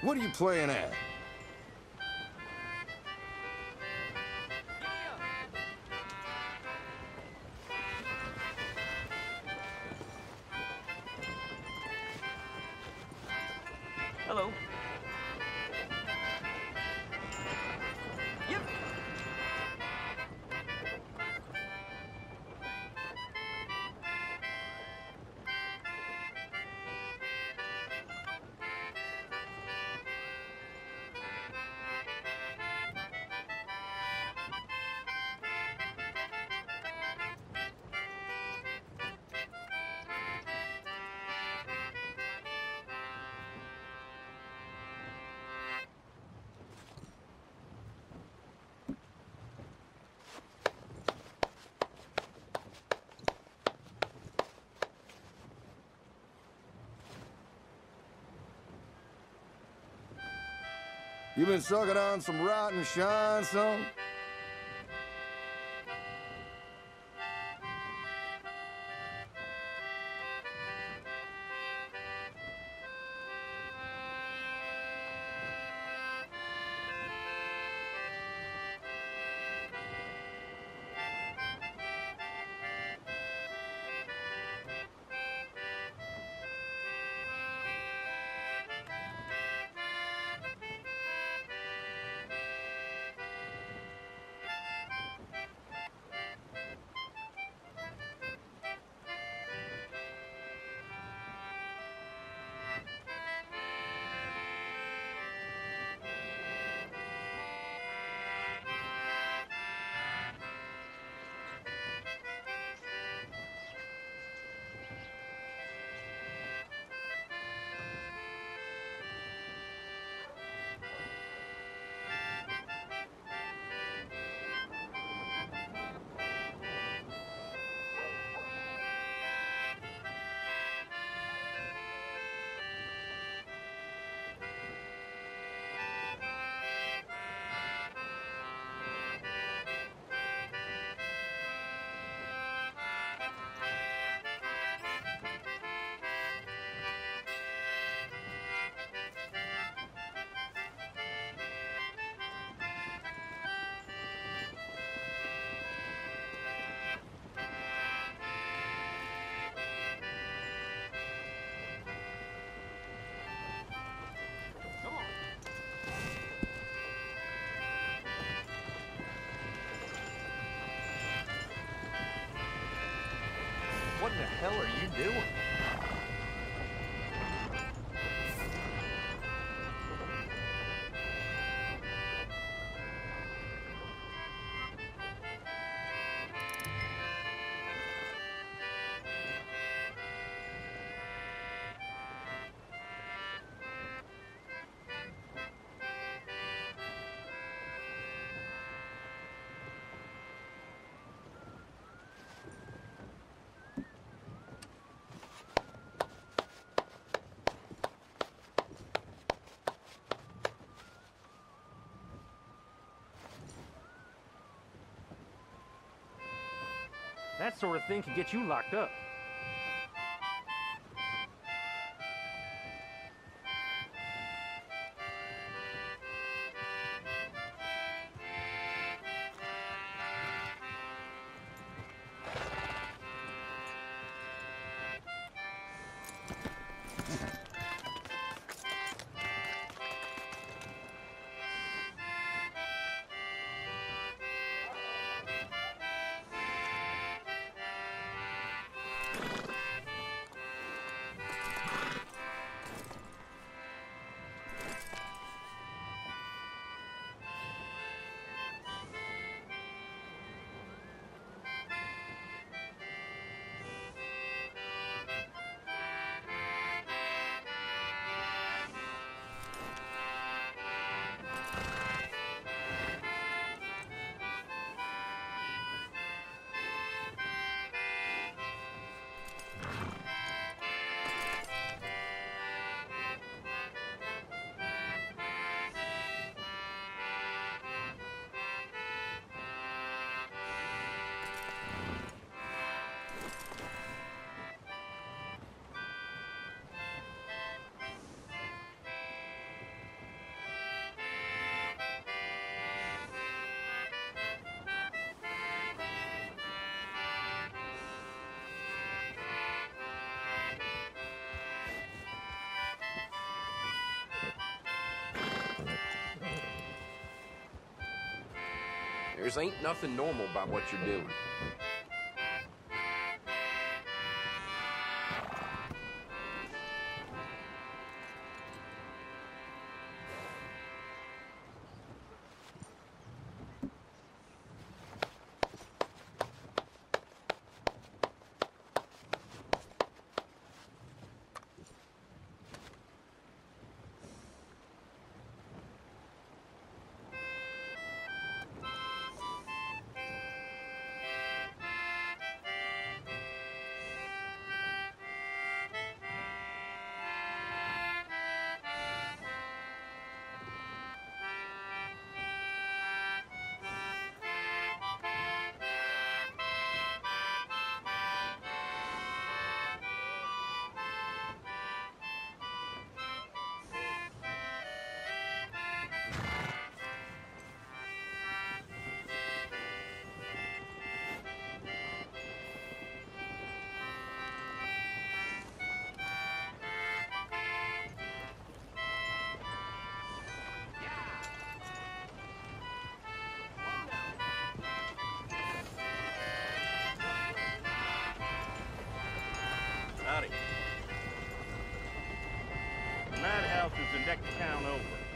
What are you playing at? You been sucking on some rotten shine, son? Hell are you doing? That sort of thing could get you locked up. There's ain't nothing normal about what you're doing. Howdy. The madhouse is the next town over.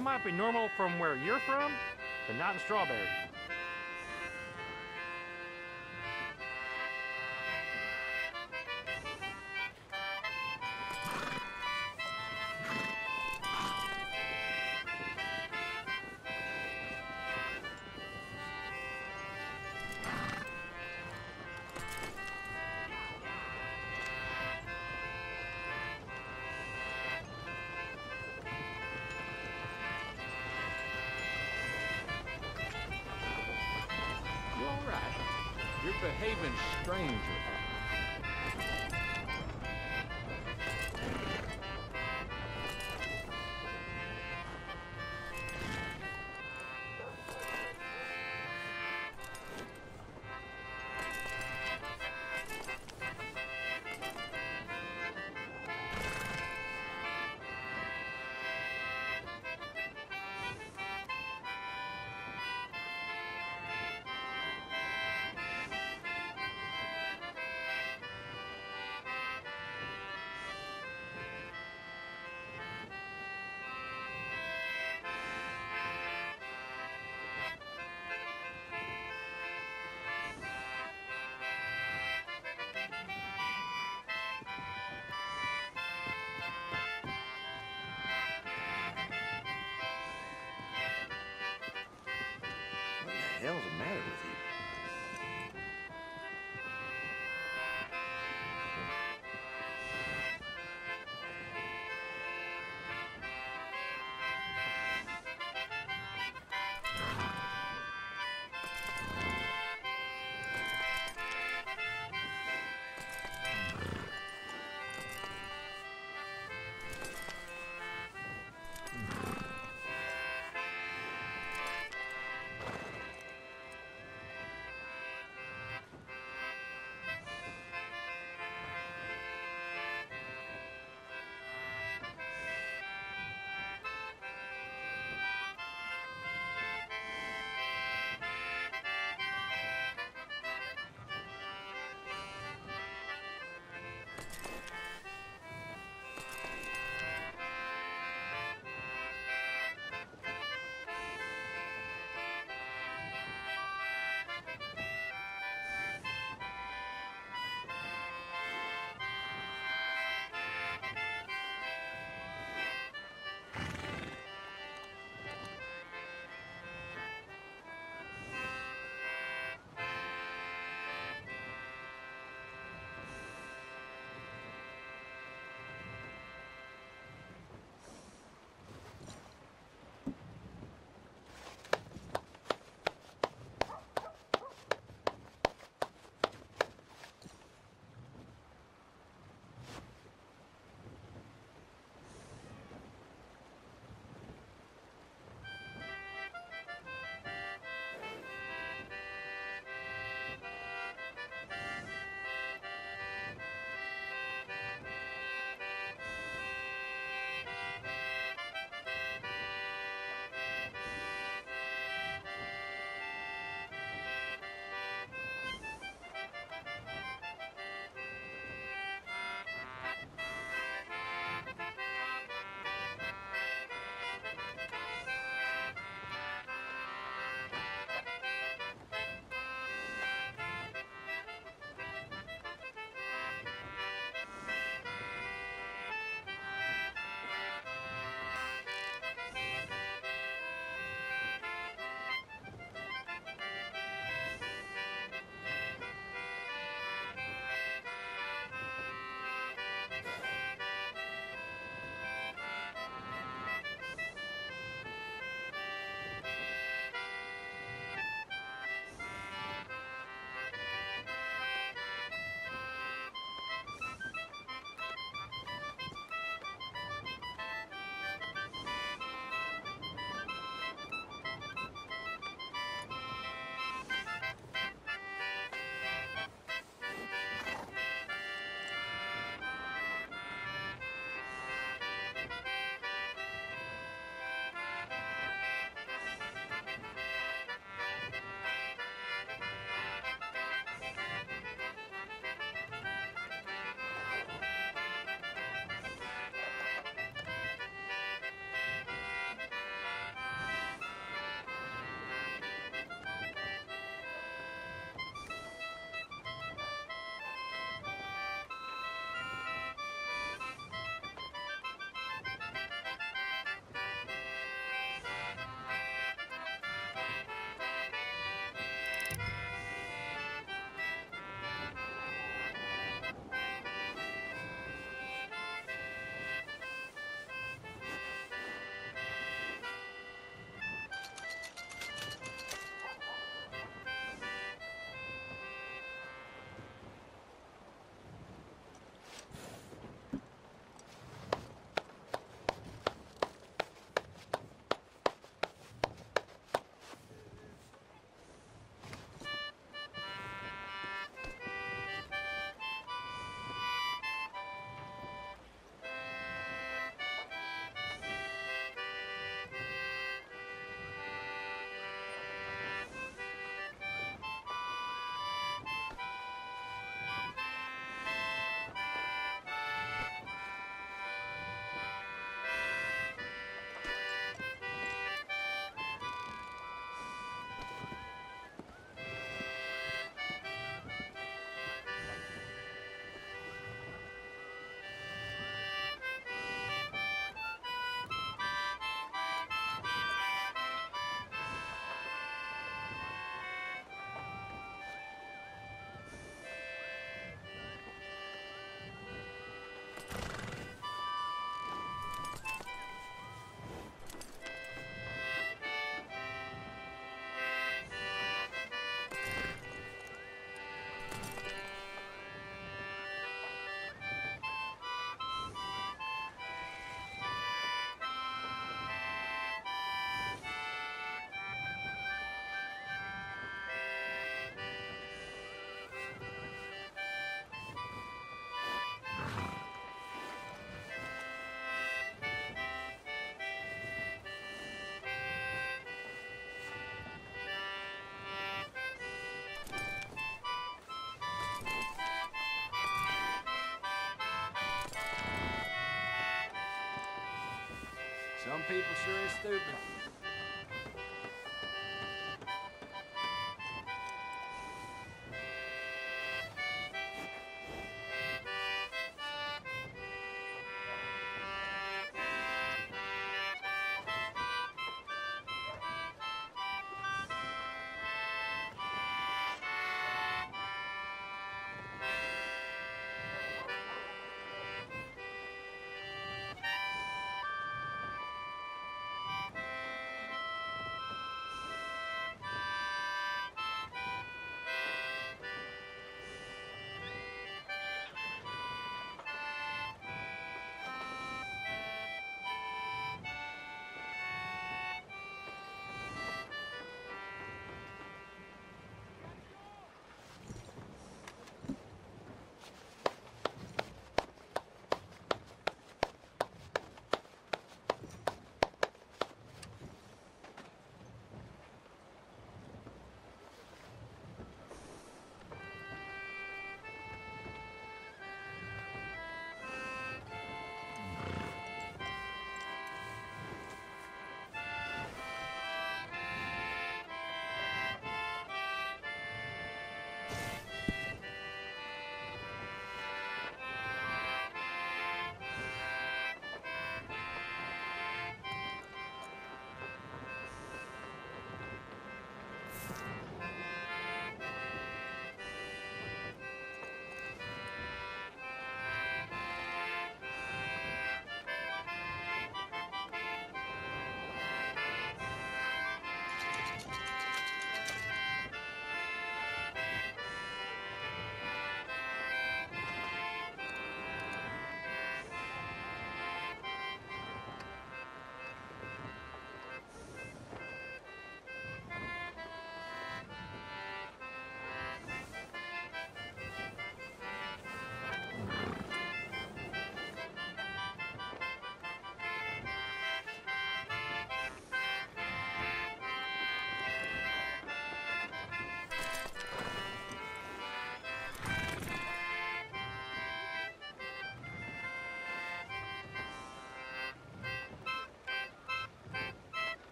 Might be normal from where you're from, but not in Strawberry. Hell's the matter with you? Some people sure is stupid.